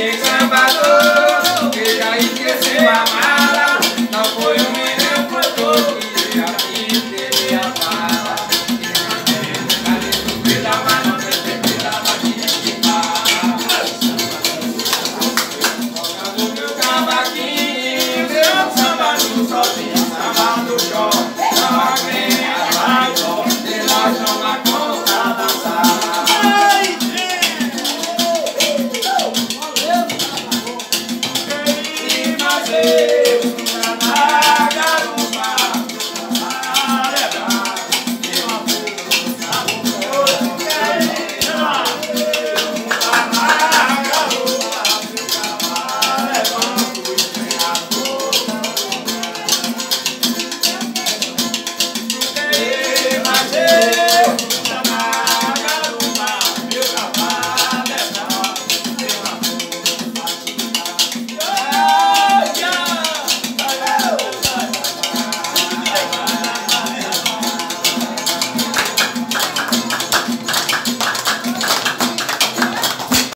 É sambador, que já esqueceu a mão.